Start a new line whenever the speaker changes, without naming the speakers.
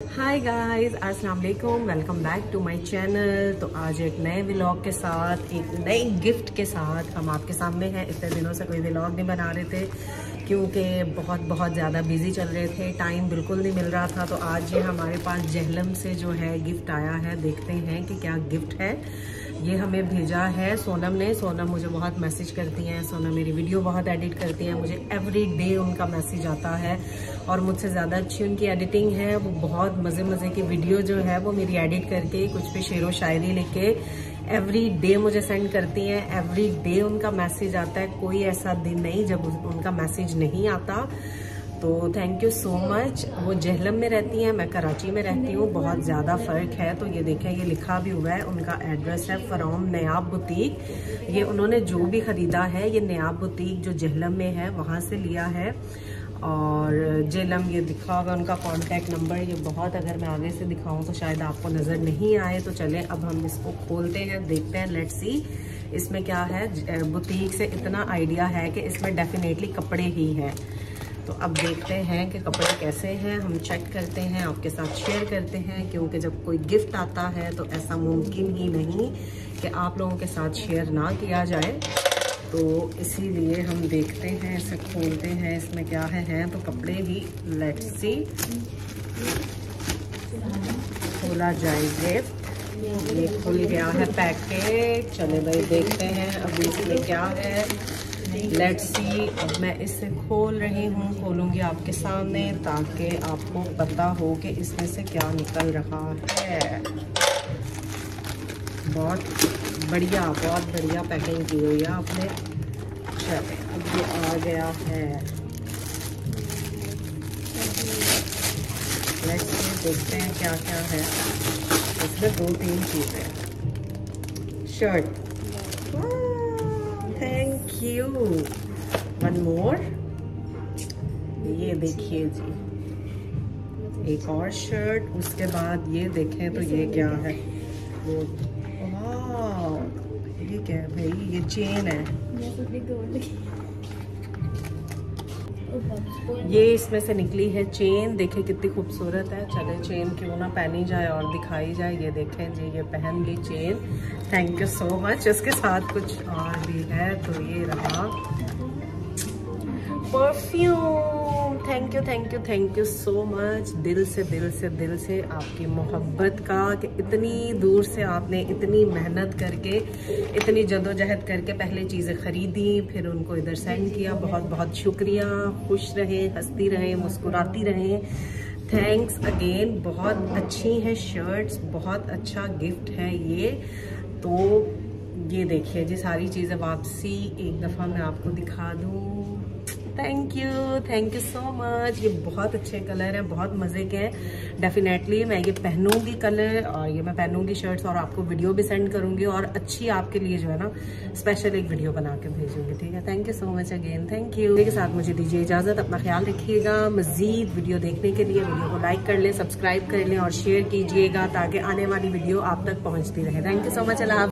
हाय guys अस्सलाम वालेकुम welcome back to my channel तो आज एक नए व्लॉग के साथ, एक नए गिफ्ट के साथ हम आपके सामने हैं। इतने दिनों से कोई व्लॉग नहीं बना रहे थे, क्योंकि बहुत बहुत ज़्यादा बिज़ी चल रहे थे। टाइम बिल्कुल नहीं मिल रहा था। तो आज ये हमारे पास जहलम से जो है गिफ्ट आया है। देखते हैं कि क्या गिफ्ट है। ये हमें भेजा है सोनम ने। सोनम मुझे बहुत मैसेज करती हैं, सोनम मेरी वीडियो बहुत एडिट करती हैं। मुझे एवरी डे उनका मैसेज आता है और मुझसे ज़्यादा अच्छी उनकी एडिटिंग है। वो बहुत मज़े मज़े की वीडियो जो है वो मेरी एडिट करके, कुछ भी शेर व शायरी लेके एवरी डे मुझे सेंड करती हैं। एवरी डे उनका मैसेज आता है। कोई ऐसा दिन नहीं जब उनका मैसेज नहीं आता। तो थैंक यू सो मच वो जहलम में रहती हैं, मैं कराची में रहती हूँ, बहुत ज़्यादा फ़र्क है। तो ये देखें, ये लिखा भी हुआ है, उनका एड्रेस है फ्रॉम नयाब बुटीक। ये उन्होंने जो भी ख़रीदा है, ये नयाब बुटीक जो जहलम में है, वहाँ से लिया है। और जेलम ये दिखा होगा उनका कॉन्टैक्ट नंबर ये बहुत अगर मैं आगे से दिखाऊँ तो शायद आपको नज़र नहीं आए। तो चलें, अब हम इसको खोलते हैं, देखते हैं लेट्स सी इसमें क्या है। बुटीक से इतना आइडिया है कि इसमें डेफिनेटली कपड़े ही हैं। तो अब देखते हैं कि कपड़े कैसे हैं, हम चेक करते हैं, आपके साथ शेयर करते हैं, क्योंकि जब कोई गिफ्ट आता है तो ऐसा मुमकिन ही नहीं कि आप लोगों के साथ शेयर ना किया जाए। तो इसीलिए हम देखते हैं, इसे खोलते हैं, इसमें क्या है, हैं तो कपड़े भी लेट्स सी खोला जाए गिफ्ट ये खुल गया है पैकेट चले भाई देखते हैं अभी इसमें क्या है। लेट्स सी अब मैं इसे खोल रही हूँ। खोलूँगी आपके सामने ताकि आपको पता हो कि इसमें से क्या निकल रहा है। बहुत बढ़िया बहुत बढ़िया पैकिंग की हुई है आपने। अब ये आ गया है। लेट्स देखते हैं क्या क्या है। इसमें दो तीन चीज़ें शर्ट थैंक One more. ये देखिए जी। एक और शर्ट, उसके बाद ये देखें तो ये क्या है? वो ये क्या है भाई? ये चेन है। ये इसमें से निकली है चेन। देखे कितनी खूबसूरत है। चले चेन क्यों ना पहनी जाए और दिखाई जाए। ये देखें जी, ये पहन ली chain. Thank you so much इसके साथ कुछ और भी है तो ये रहा perfume thank you thank you thank you so much दिल से दिल से दिल से आपकी मोहब्बत का कि इतनी दूर से आपने इतनी मेहनत करके, इतनी जदोजहद करके पहले चीज़ें ख़रीदी, फिर उनको इधर सेंड किया। बहुत बहुत शुक्रिया। खुश रहें, हंसती रहें, मुस्कुराती रहें। थैंक्स अगेन बहुत अच्छी है शर्ट्स बहुत अच्छा गिफ्ट है ये। तो ये देखिए, जी सारी चीज़ें वापसी एक दफ़ा मैं आपको दिखा दूँ। Thank you thank you so much ये बहुत अच्छे कलर हैं, बहुत मज़े के हैं. डेफिनेटली मैं ये पहनूँगी कलर और ये मैं पहनूँगी शर्ट्स और आपको वीडियो भी सेंड करूँगी, और अच्छी आपके लिए जो है ना स्पेशल एक वीडियो बना के भेजूँगी, ठीक है? Thank you so much again thank you के साथ मुझे दीजिए इजाज़त, अपना ख्याल रखिएगा. मजीद वीडियो देखने के लिए वीडियो को लाइक कर लें सब्सक्राइब कर लें, और शेयर कीजिएगा, ताकि आने वाली वीडियो आप तक पहुँचती रहे. Thank you so much Allah